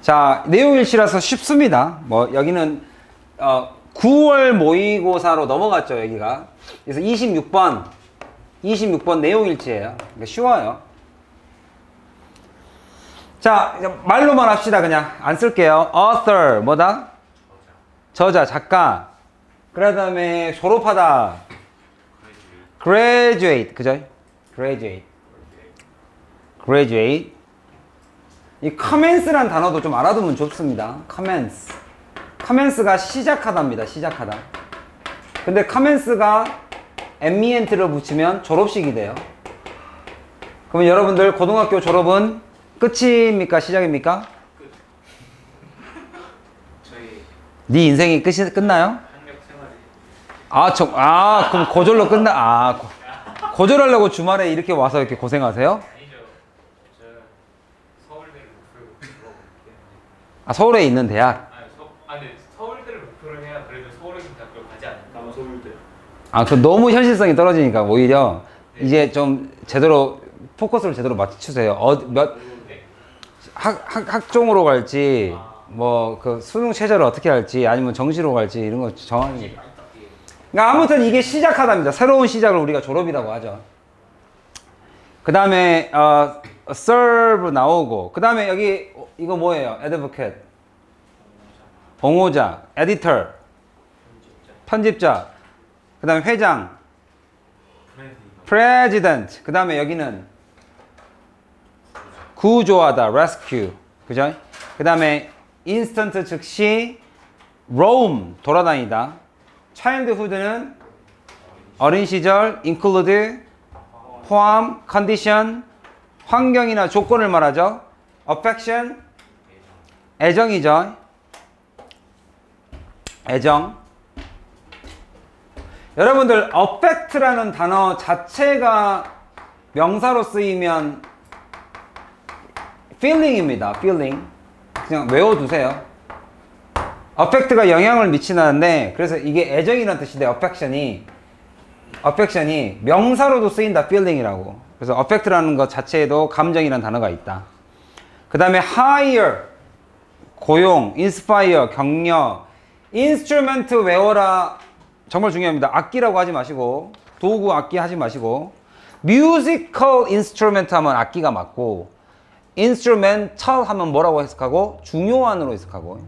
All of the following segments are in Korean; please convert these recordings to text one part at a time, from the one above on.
자, 내용일치라서 쉽습니다. 뭐, 여기는, 어, 9월 모의고사로 넘어갔죠, 여기가. 그래서 26번, 26번 내용일치예요. 그러니까 쉬워요. 자, 말로만 합시다, 그냥. 안 쓸게요. author, 뭐다? 저자, 작가. 그 다음에 졸업하다. graduate, 그죠? graduate. graduate. 이 commence란 단어도 좀 알아두면 좋습니다. commence. commence가 시작하다입니다. 시작하다. 근데 commence가 ambient를 붙이면 졸업식이 돼요. 그러면 여러분들 고등학교 졸업은 끝입니까? 시작입니까? 저희 네 인생이 끝이 끝나요? 학력 생활이 아, 저, 아, 그럼 고졸로 끝나, 아, 고, 고졸하려고 주말에 이렇게 와서 이렇게 고생하세요? 아니죠. 저 서울대를 목표로 들어볼게요. 아, 서울에 있는 대학. 아니 서 아니 서울대를 목표로 해야 그래도 서울에 있는 대학교 가지 않을까? 아마 서울대. 아, 그 너무 현실성이 떨어지니까 오히려 이제 좀 제대로 포커스를 제대로 맞추세요. 어, 몇, 네. 학, 학, 학종으로 갈지, 뭐, 그 수능 체제를 어떻게 할지, 아니면 정시로 갈지, 이런 거 정하는 거. 그러니까 아무튼 이게 시작하답니다. 새로운 시작을 우리가 졸업이라고 하죠. 그 다음에, 어, serve 나오고, 그 다음에 여기, 어, 이거 뭐예요? advocate. 옹호자, editor. 편집자. 그 다음에 회장, president. 그 다음에 여기는 구조하다, rescue. 그죠? 그 다음에 instant 즉시 roam, 돌아다니다. childhood는 어린 시절, include, 포함, condition, 환경이나 조건을 말하죠. affection, 애정이죠. 애정. 여러분들 affect라는 단어 자체가 명사로 쓰이면 feeling입니다. feeling. 그냥 외워두세요. affect가 영향을 미치는데 그래서 이게 애정이라는 뜻인데 affection이 affection이 명사로도 쓰인다 feeling이라고. 그래서 affect라는 것 자체에도 감정이라는 단어가 있다. 그 다음에 hire 고용, inspire 격려, instrument 외워라 정말 중요합니다. 악기라고 하지 마시고 도구 악기 하지 마시고 musical instrument 하면 악기가 맞고 instrumental 하면 뭐라고 해석하고 중요한으로 해석하고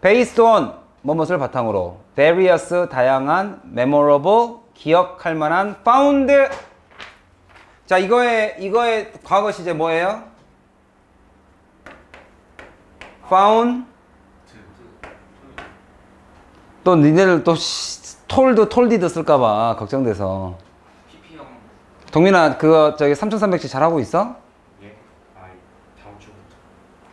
based on 뭐뭇을 바탕으로 various 다양한 memorable 기억할 만한 found 자 이거의 이거의 과거 시제 뭐예요? Found 또 니네들 또 시- 톨드 톨디드 쓸까봐 걱정돼서 동민아 그거 저기 3300치 잘하고 있어? 예. 아 다음 주부터.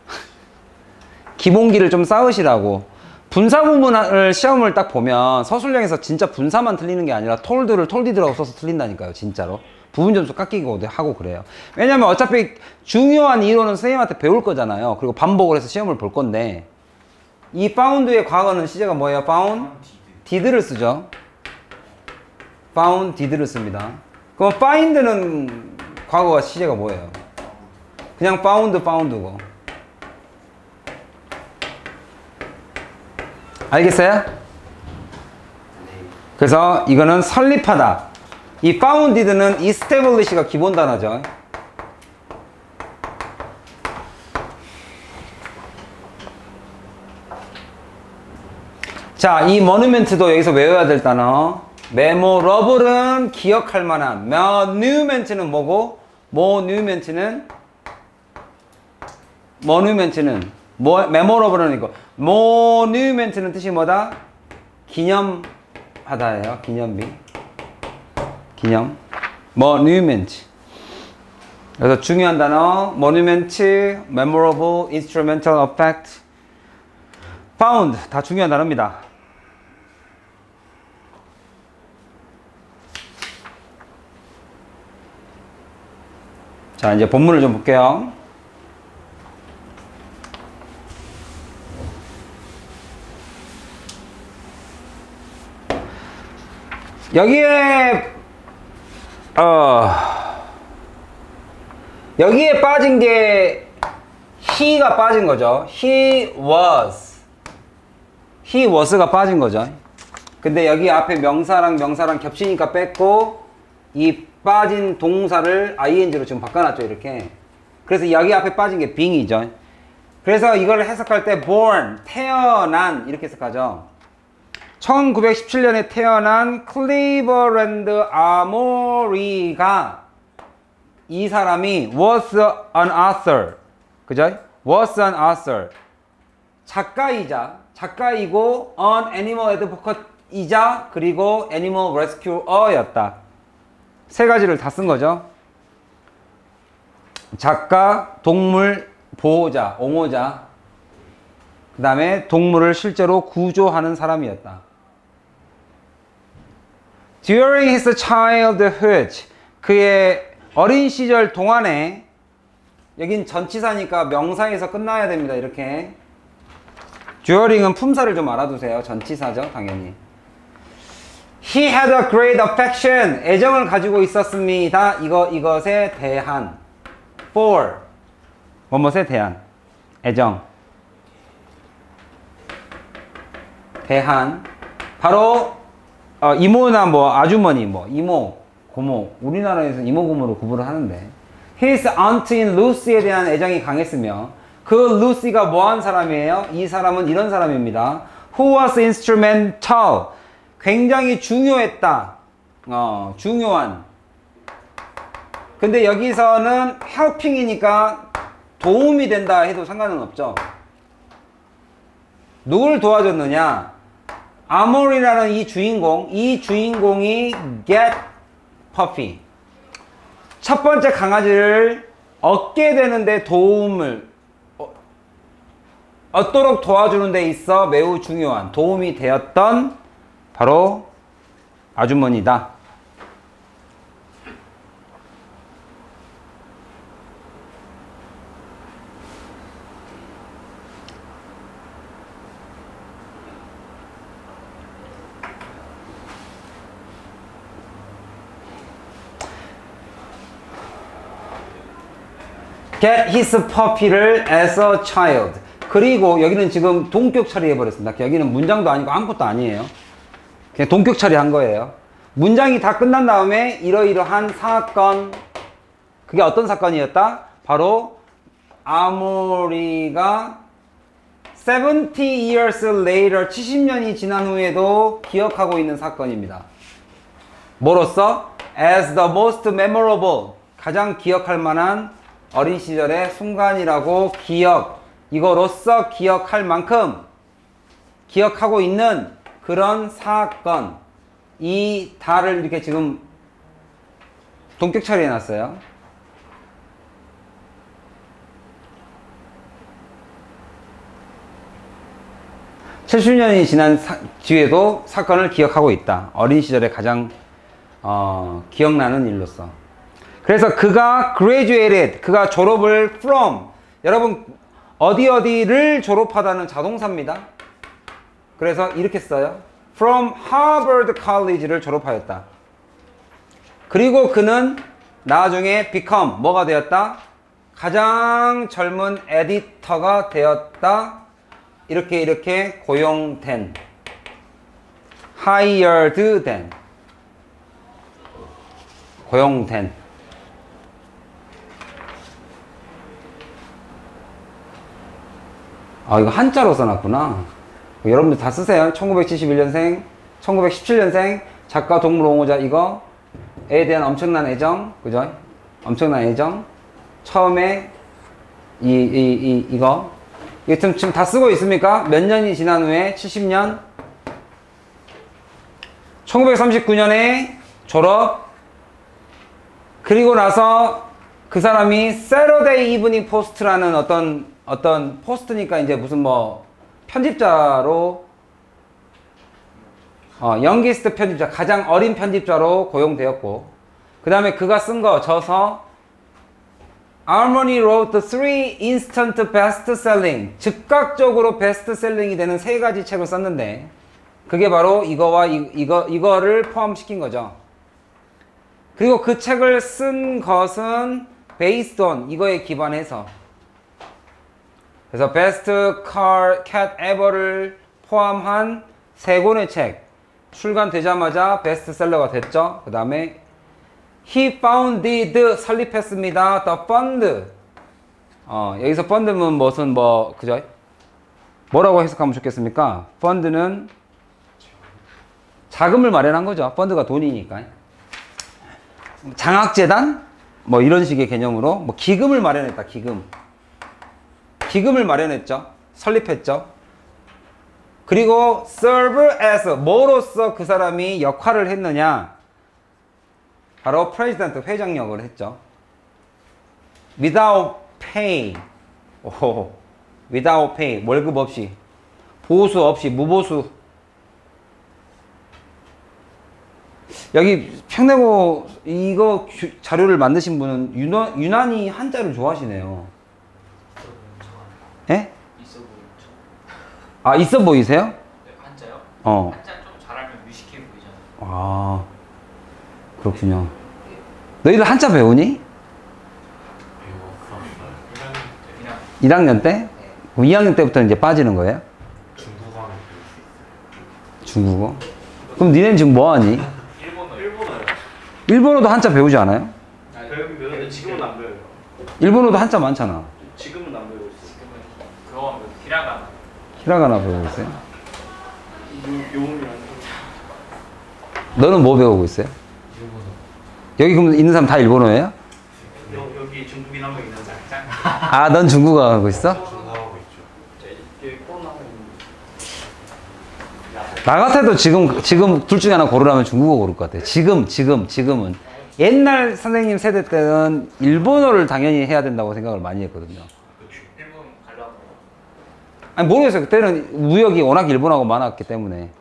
기본기를 좀 쌓으시라고 분사 부문을 시험을 딱 보면 서술형에서 진짜 분사만 틀리는 게 아니라 톨드를 톨디드라고 써서 틀린다니까요 진짜로 부분 점수 깎이고 하고 그래요 왜냐면 어차피 중요한 이론은 선생님한테 배울 거잖아요 그리고 반복을 해서 시험을 볼 건데 이 found의 과거는 시제가 뭐예요? found? did를 쓰죠 found did를 씁니다 그럼 find는 과거가 시제가 뭐예요? 그냥 found found고 알겠어요? 그래서 이거는 설립하다. 이 founded는 establish가 기본 단어죠. 자, 이 monument도 여기서 외워야 될 단어. memorable은 기억할 만한. monument는 뭐고? monument는 monument는 뭐 memorable은 이거. monument는 뜻이 뭐다? 기념하다예요. 기념비. 기념. monument. 그래서 중요한 단어 monument, memorable, instrumental, effect, found 다 중요한 단어입니다. 자, 이제 본문을 좀 볼게요. 여기에 어 여기에 빠진 게 he가 빠진 거죠. he was. he was가 빠진 거죠. 근데 여기 앞에 명사랑 명사랑 겹치니까 뺐고 이 빠진 동사를 ing로 지금 바꿔놨죠 이렇게. 그래서 여기 앞에 빠진 게 being이죠. 그래서 이걸 해석할 때 born 태어난 이렇게 해석하죠. 1917년에 태어난 클리버랜드 아모리가 이 사람이 was an author. 그죠? was an author. 작가이자 작가이고 an animal advocate이자 그리고 animal rescuer였다. 세 가지를 다 쓴 거죠. 작가, 동물 보호자, 옹호자. 그 다음에 동물을 실제로 구조하는 사람이었다. During his childhood, 그의 어린 시절 동안에 여긴 전치사니까 명사에서 끝나야 됩니다. 이렇게 during은 품사를 좀 알아두세요. 전치사죠, 당연히. He had a great affection. 애정을 가지고 있었습니다. 이거 이것에 대한 for 뭐뭐에 대한 애정 대한 바로 어, 이모나 뭐 아주머니 뭐 이모 고모 우리나라에서 이모 고모로 구분을 하는데 his aunt인 루시에 대한 애정이 강했으며 그 루시가 뭐한 사람이에요? 이 사람은 이런 사람입니다. who was instrumental 굉장히 중요했다. 어, 중요한 근데 여기서는 helping이니까 도움이 된다 해도 상관은 없죠. 누굴 도와줬느냐? 아모리라는 이 주인공, 이 주인공이 get puppy. 첫 번째 강아지를 얻게 되는데 도움을 어, 얻도록 도와주는 데 있어 매우 중요한 도움이 되었던 바로 아주머니다. Get his puppy를 as a child. 그리고 여기는 지금 동격 처리해버렸습니다. 여기는 문장도 아니고 아무것도 아니에요. 그냥 동격 처리한 거예요. 문장이 다 끝난 다음에 이러이러한 사건, 그게 어떤 사건이었다? 바로 아모리가 70 years later, 70년이 지난 후에도 기억하고 있는 사건입니다. 뭐로써? As the most memorable, 가장 기억할 만한 어린 시절의 순간이라고 기억, 이거로서 기억할 만큼 기억하고 있는 그런 사건, 이 달을 이렇게 지금 동격 처리해 놨어요. (70년이) 지난 사, 뒤에도 사건을 기억하고 있다 어린 시절에 가장 어, 기억나는 일로서 그래서 그가 graduated, 그가 졸업을 from, 여러분 어디 어디를 졸업하다는 자동사입니다. 그래서 이렇게 써요. from Harvard College를 졸업하였다. 그리고 그는 나중에 become 뭐가 되었다? 가장 젊은 에디터가 되었다. 이렇게 이렇게 고용된 hired than 고용된 아, 이거 한자로 써놨구나. 여러분들 다 쓰세요. 1971년생, 1917년생, 작가 동물 옹호자 이거에 대한 엄청난 애정, 그죠? 엄청난 애정. 처음에 이, 이, 이, 이 거. 이거 지금, 지금 다 쓰고 있습니까? 몇 년이 지난 후에? 70년? 1939년에 졸업. 그리고 나서 그 사람이 Saturday Evening Post라는 어떤 어떤 포스트니까 이제 무슨 뭐 편집자로 어, youngest 편집자 가장 어린 편집자로 고용되었고 그 다음에 그가 쓴 거 저서 Harmony wrote three instant best-selling 즉각적으로 베스트셀링이 되는 세 가지 책을 썼는데 그게 바로 이거와 이, 이거 이거를 포함시킨 거죠. 그리고 그 책을 쓴 것은 on 이거에 기반해서 그래서 Best Car Cat Ever를 포함한 세 권의 책 출간되자마자 베스트셀러가 됐죠. 그 다음에 He founded 설립했습니다. The fund. 어, 여기서 fund는 무슨 뭐 그죠? 뭐라고 해석하면 좋겠습니까? 펀드는 자금을 마련한 거죠. 펀드가 돈이니까. 장학재단? 뭐 이런 식의 개념으로 뭐 기금을 마련했다. 기금. 기금을 마련했죠. 설립했죠. 그리고 serve as 뭐로서 그 사람이 역할을 했느냐? 바로 president 회장 역을 했죠. without pay. 오, without pay. 월급 없이. 보수 없이 무보수. 여기 평내고 이거 규- 자료를 만드신 분은 유나, 유난히 한자를 좋아하시네요. 예? 있어 보이죠? 아, 있어 보이세요? 네, 한자요? 어. 한자 좀 잘하면 무식해 보이잖아요. 아, 그렇군요. 너희들 한자 배우니? 그냥 1학년 때? 그럼 2학년 때부터 이제 빠지는 거예요? 수 중국어? 그럼 니네는 지금 뭐 하니? 일본어 일본어요. 일본어도 한자 배우지 않아요? 배우면 지금은 안 배워요. 일본어도 한자 많잖아. 지금은 안 배우고 있어요. 지금은 그거 히라가나 히라가나 배우고 있어요? 너는 뭐 배우고 있어요? 여기 그럼 있는 사람 다 일본어예요? 여, 여기 중국인 한명 있는 살. 아, 넌 중국어 하고 있어? 나 같아도 지금, 지금 둘 중에 하나 고르라면 중국어 고를 것 같아. 지금, 지금, 지금은. 옛날 선생님 세대 때는 일본어를 당연히 해야 된다고 생각을 많이 했거든요. 아니, 모르겠어요. 그때는 무역이 워낙 일본하고 많았기 때문에.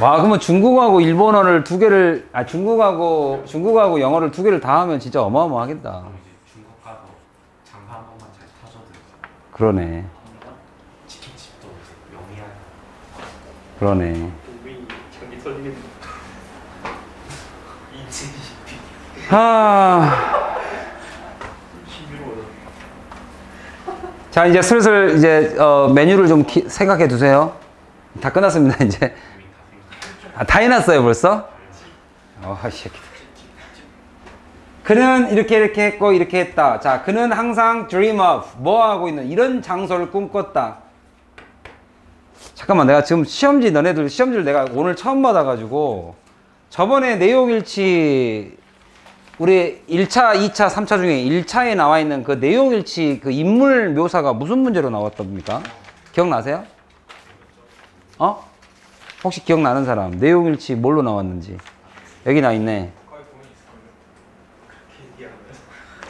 와, 그러면 중국어하고 일본어를 두 개를, 아, 중국하고, 중국어하고 영어를 두 개를 다 하면 진짜 어마어마하겠다. 중국 가서 장사 한 번만 잘 타줘도 그러네. 치킨집도 영위할 그러네. 우리 장기 터지는 인생이 하. 11호 자, 이제 슬슬 이제, 어, 메뉴를 좀 기- 생각해 두세요. 다 끝났습니다, 이제. 아, 다 해놨어요, 벌써? 어, 이 새끼. 그는 이렇게 이렇게 했고 이렇게 했다. 자, 그는 항상 dream of 뭐 하고 있는 이런 장소를 꿈꿨다. 잠깐만, 내가 지금 시험지 너네들 시험지를 내가 오늘 처음 받아가지고 저번에 내용일치 우리 1차, 2차, 3차 중에 1차에 나와 있는 그 내용일치 그 인물 묘사가 무슨 문제로 나왔답니까? 기억나세요? 어? 혹시 기억나는 사람? 내용일치 뭘로 나왔는지. 여기 나 있네.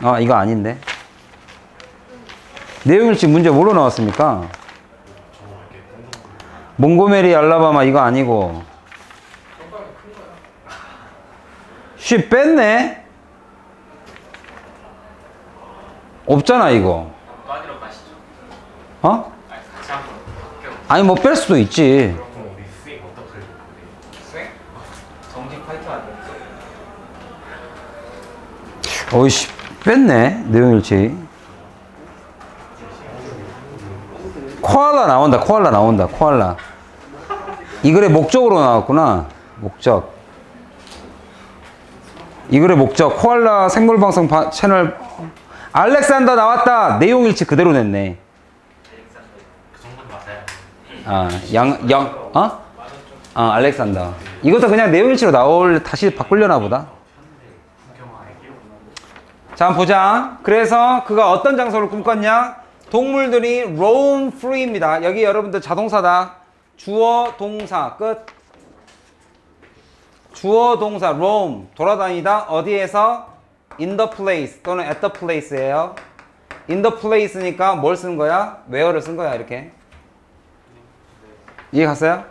아, 이거 아닌데. 내용일치 문제 뭘로 나왔습니까? 몽고메리 알라바마 이거 아니고. 쉬 뺐네? 없잖아, 이거. 어? 아니 뭐 뺄 수도 있지. 어이씨, 뺐네. 내용일치. 코알라 나온다, 코알라 나온다, 코알라. 이 글의 목적으로 나왔구나. 목적. 이 글의 목적. 코알라 생물방송 바- 채널. 알렉산더 나왔다. 내용 일치 그대로 냈네. 아, 양, 양, 어? 아, 알렉산더. 이것도 그냥 내용 일치로 나올, 다시 바꾸려나 보다. 자, 보자. 그래서 그가 어떤 장소를 꿈꿨냐? 동물들이 roam free입니다. 여기 여러분들 자동사다. 주어, 동사, 끝. 주어, 동사, roam. 돌아다니다. 어디에서? In the place 또는 at the place예요. in the place니까 뭘 쓴 거야? where를 쓴 거야, 이렇게. 이해 갔어요?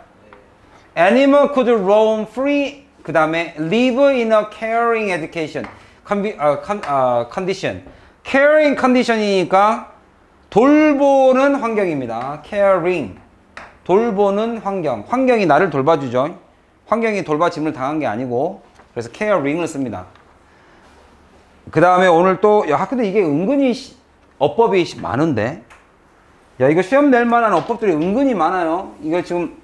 Animal could roam free. 그 다음에 live in a caring education. 컨비, 어, 컨, 어, condition. caring condition이니까 돌보는 환경입니다. caring. 돌보는 환경. 환경이 나를 돌봐주죠. 환경이 돌봐짐을 당한 게 아니고 그래서 caring을 씁니다. 그 다음에 오늘 또, 야, 근데 이게 은근히 시- 어법이 시- 많은데? 야, 이거 시험 낼 만한 어법들이 은근히 많아요. 이거 지금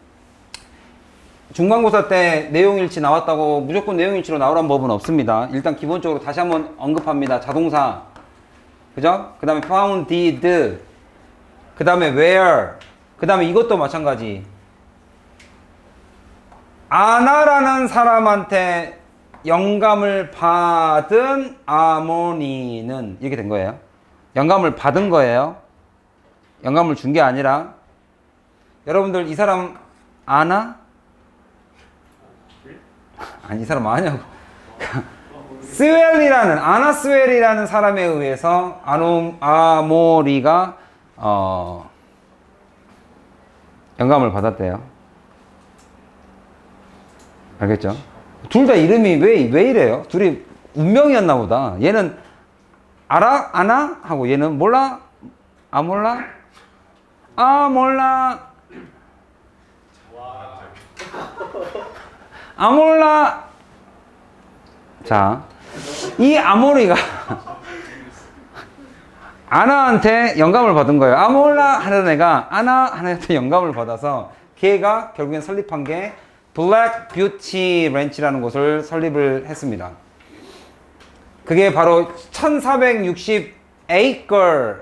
중간고사 때 내용일치 나왔다고 무조건 내용일치로 나오란 법은 없습니다. 일단 기본적으로 다시 한번 언급합니다. 자동사. 그죠? 그 다음에 found, did. 그 다음에 where. 그 다음에 이것도 마찬가지. 아나라는 사람한테 영감을 받은 아모니는 이렇게 된 거예요. 영감을 받은 거예요. 영감을 준 게 아니라 여러분들 이 사람 아나? 아니 이 사람 아냐고. 스웰이라는 아나 스웰이라는 사람에 의해서 아노 아모리가 어 영감을 받았대요. 알겠죠? 둘 다 이름이 왜, 왜 이래요? 둘이 운명이었나 보다. 얘는 알아? 아나? 하고 얘는 몰라? 아 몰라? 아 몰라? 아 몰라? 자, 이 아모리가 아나한테 영감을 받은 거예요. 아 몰라 하는 애가 아나 하는 애한테 영감을 받아서 걔가 결국엔 설립한 게 Black Beauty Ranch라는 곳을 설립을 했습니다. 그게 바로 1460 에이커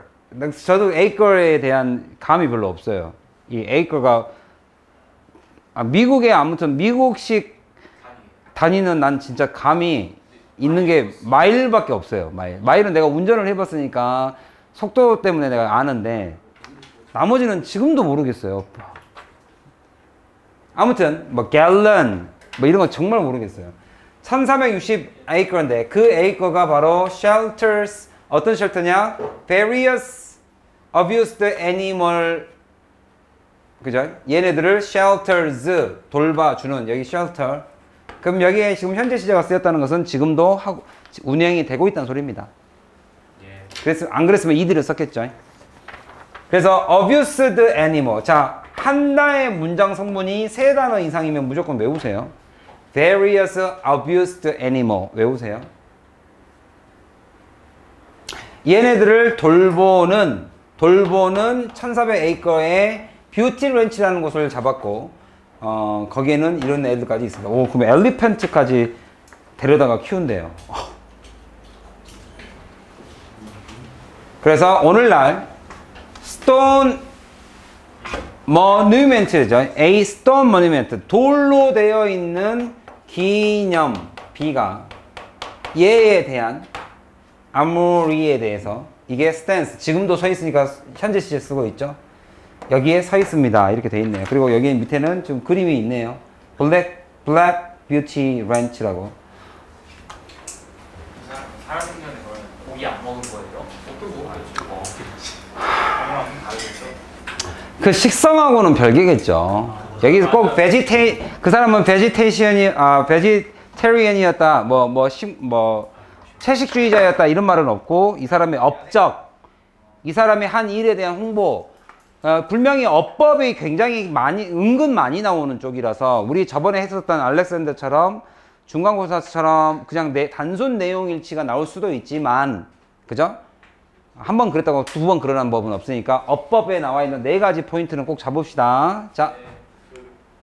저도 에이커에 대한 감이 별로 없어요. 이 에이커가 아, 미국에 아무튼 미국식 단위는 난 진짜 감이 있는 게 마일밖에 없어요. 마일. 마일은 내가 운전을 해봤으니까 속도 때문에 내가 아는데 나머지는 지금도 모르겠어요. 아무튼 뭐 갤런 뭐 이런 거 정말 모르겠어요. 1360 에이커인데 그 에이커가 바로 shelters 어떤 쉘터냐? various abused animal 그죠? 얘네들을 shelters 돌봐주는 여기 shelter 그럼 여기에 지금 현재 시제가 쓰였다는 것은 지금도 하고 운영이 되고 있다는 소리입니다. 예. 그래서 안 그랬으면 이들을 썼겠죠. 그래서 abused animal. 자, 하나의 문장 성분이 세 단어 이상이면 무조건 외우세요. various abused animal 외우세요. 얘네들을 돌보는 돌보는 1400 에이커의 뷰티 렌치라는 곳을 잡았고 어, 거기에는 이런 애들까지 있습니다. 오, 그럼 엘리펀트까지 데려다가 키운대요. 그래서 오늘날 stone monument죠. a stone monument. 돌로 되어 있는 기념 비가 얘에 대한 아모리에 대해서 이게 stance 지금도 서 있으니까 현재 시제 쓰고 있죠. 여기에 서 있습니다. 이렇게 돼 있네요. 그리고 여기 밑에는 좀 그림이 있네요. black black beauty ranch라고. 사람 생전에 그러면 고기 안 먹은 거예요? 어떤 거 먹겠죠? 아무랑 좀 다르겠죠? 그 식성하고는 별개겠죠. 여기서 꼭 베지테이 그 사람은 베지테이션이 아 베지테리언이었다 뭐뭐 뭐 채식주의자였다 이런 말은 없고 이 사람의 업적 이 사람의 한 일에 대한 홍보 어, 분명히 어법이 굉장히 많이 은근 많이 나오는 쪽이라서 우리 저번에 했었던 알렉산더처럼 중간고사처럼 그냥 내, 단순 내용 일치가 나올 수도 있지만 그죠? 한 번 그랬다고 두 번 그러는 법은 없으니까 어법에 나와 있는 네 가지 포인트는 꼭 잡읍시다. 자,